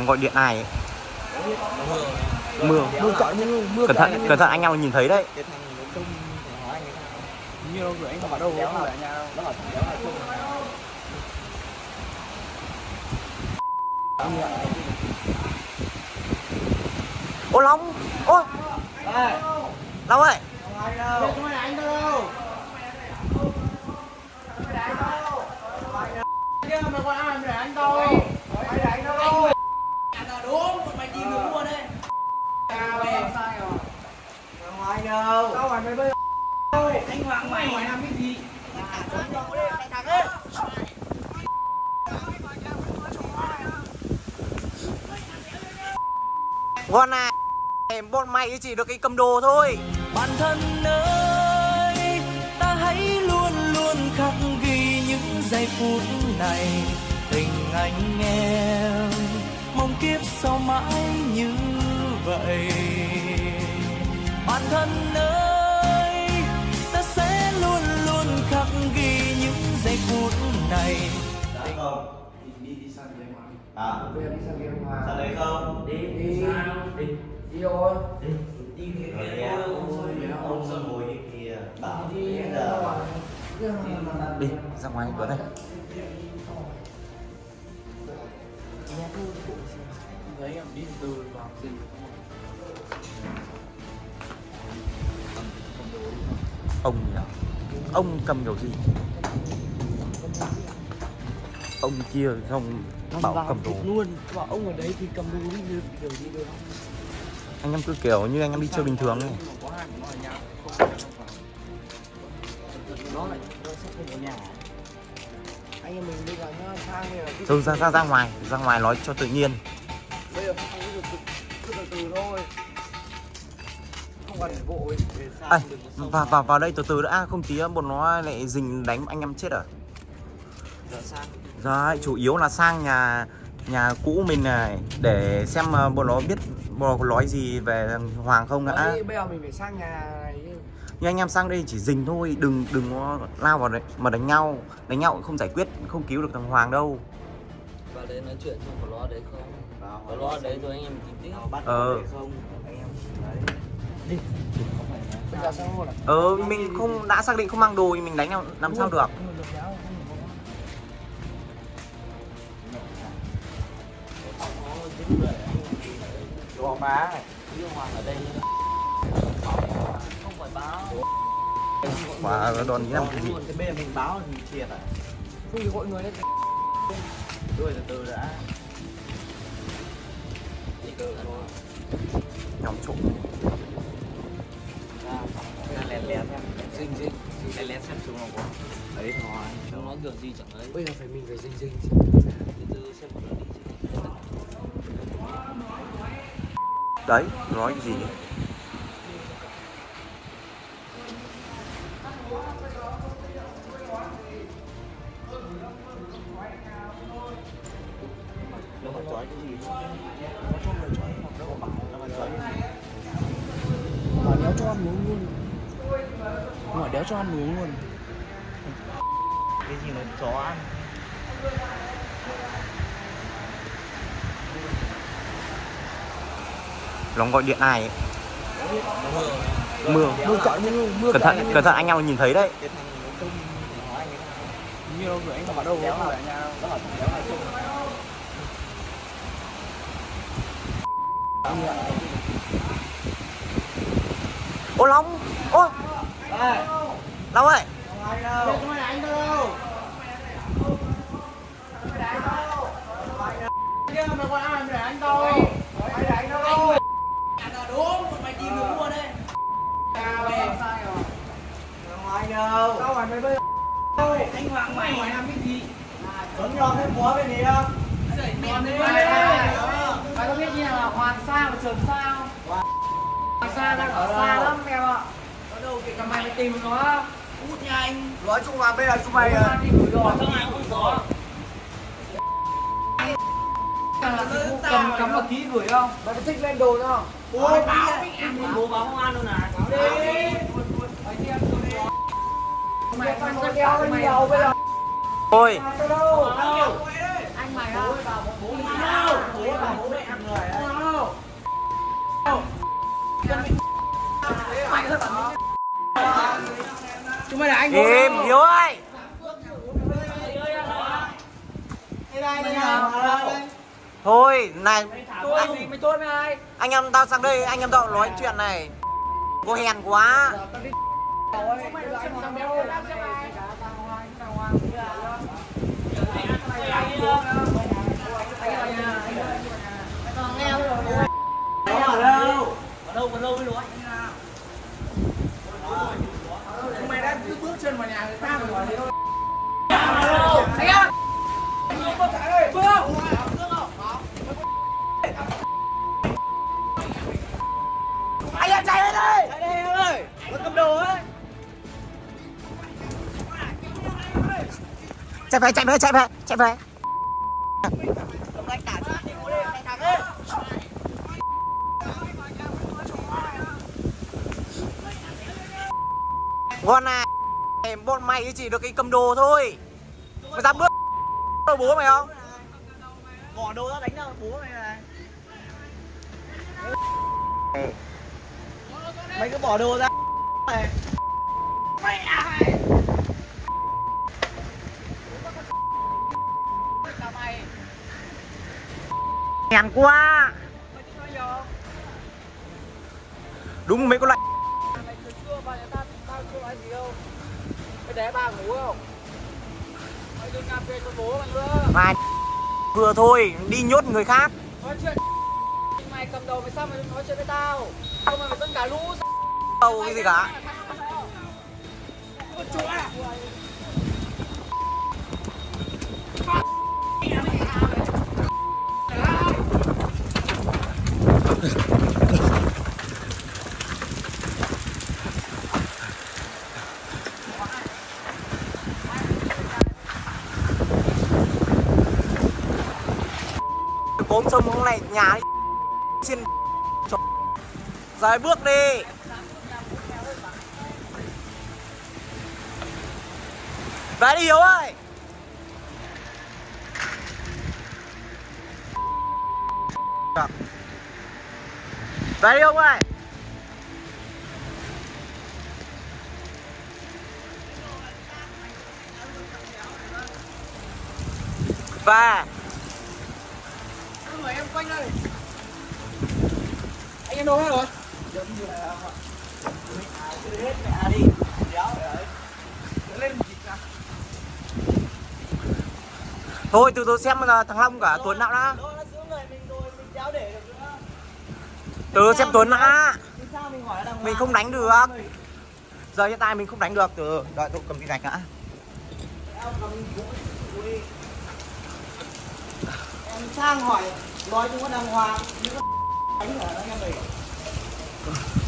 nó gọi điện ai ấy. mưa. Mưa. Cỡ mưa mưa cẩn thận cẩn thận anh em nhìn thấy đấy. Như đâu rồi anh không ở đâu ở nhà đâu nó là trung ô long đây long ơi ai đâu không phải anh đâu chứ mà còn ai để anh đâu ai để anh đâu mày tìm được mua đây. À về sai rồi. Ai đâu? Sao mà mày bây giờ anh hoàng mày. Mày làm cái gì? Con này bọn mày chỉ được cái cầm đồ thôi. Bản thân ơi ta hãy luôn luôn khắc ghi những giây phút này. Tình anh em kiếp sau mãi như vậy bản thân ơi ta sẽ luôn luôn khắc ghi những giây phút này đã không đi đi sang đây ngoài à bây giờ đi sang đây ngoài sang đây không đi đi đi đi thôi đi kia kia thôi ông sơn ngồi đi kia bảo đi ngoài đi ra ngoài tuấn này thấy em đi từ vào gì? Ông nhỉ? Ông cầm kiểu gì? Ông kia không bảo cầm đồ. luôn. Bảo ông ở đấy thì cầm đồ đi kiểu gì được. Anh em cứ kiểu như anh em đi chơi bình thường ấy. Có hai của nó ở nhà không nó lại nó sẽ không ở nhà. Anh em mình bây giờ nhá sang đây là cứ thôi ra ra ra ngoài ra ngoài nói cho tự nhiên bây giờ phải từ từ cứ từ từ thôi không cần vội về xa xông vào vào vào đây từ từ đã không tí bọn nó lại dình đánh anh em chết à Đấy, chủ yếu là sang nhà nhà cũ mình này để xem ờ, bọn nó biết bọn nó có nói gì về thằng Hoàng không đã. Bây giờ mình phải sang nhà này. Nhưng anh em sang đây chỉ dình thôi, đừng đừng có lao vào đấy mà đánh nhau. Đánh nhau cũng không giải quyết, không cứu được thằng Hoàng đâu. vào đấy nói chuyện xong có lo đấy không lo đấy rồi anh em Ờ. ờ. đấy mình không đã xác định không mang đồ thì mình đánh nhau làm sao được. Đồ má này. Yêu Hoàng ở đây không phải báo Quả đòn như làm cái gì? cái bên mình báo thì triệt à. Không thì gọi người lên. Đuôi từ từ đã Nhóm trộm. ra ra lén lén dinh dinh. Lén lén xem chúng nó có. Ấy thôi chúng nó kiểu gì chẳng ấy bây giờ phải mình phải dinh dinh. Từ từ xem có đi chứ. Đấy, nói cái gì đéo cho ăn uống luôn. Cái gì nó chó ăn? Nó gọi điện ai ấy. Mưa. mưa. Cỡ mưa mưa Cẩn thận, cẩn thận anh em nhìn thấy đấy. nó như đâu rồi anh không ở đâu không ở nhà đâu. nó Ô Long, ôi Long ơi, ai đâu anh đâu để anh đâu ai để anh đâu đúng mày tìm được mua đây ngoài đâu sao ngoài mày bây anh Hoàng mày ngoài làm cái gì giống nhau thêm búa bên đi không còn đây mày có biết như là hoàng sa và trường sao hoàng sa đang ở xa lắm em ạ đâu kể cả mày mày tìm nó. Út nha anh nói chung là bây giờ chúng mày mày đi rồi trong này không có. Là cầm cắm vào ký gửi không? Mày có thích lên đồ không ui báo bố báo công an luôn à? Mày còn có đeo nhiều bây giờ. ôi thôi này Tôi gì mày tôi với ai? anh em tao sang đây anh em tao nói chuyện này cô hèn quá Mày chạy về chạy về chạy về chạy về. Ngon này, bọn mày chỉ được cái cầm đồ thôi. Mày dám bước đâu bố mày không? Bỏ đồ ra đánh đâu bố mày này. Mày cứ bỏ đồ ra. này cà phê cho bố mày nữa mà vừa thôi đi nhốt người khác. Nói chuyện Mày cầm đầu mày sao mày nói chuyện với tao Không mà mày vẫn cả? Lũ đâu cái gì cả nhà đi xin rồi bước đi. Về đi, Hiếu ơi. Về đi, ông ơi. Về Quanh đây Anh em đâu hết rồi? thôi từ từ xem là thằng Long cả Tuấn nào đã. từ xem Tuấn đã. Mình không đánh được. giờ hiện tại mình không đánh được. Từ đợi tôi cầm cái gạch đã. Em sang hỏi Đói chúng nó đang hoa. Những cái đánh ở nó nghe mình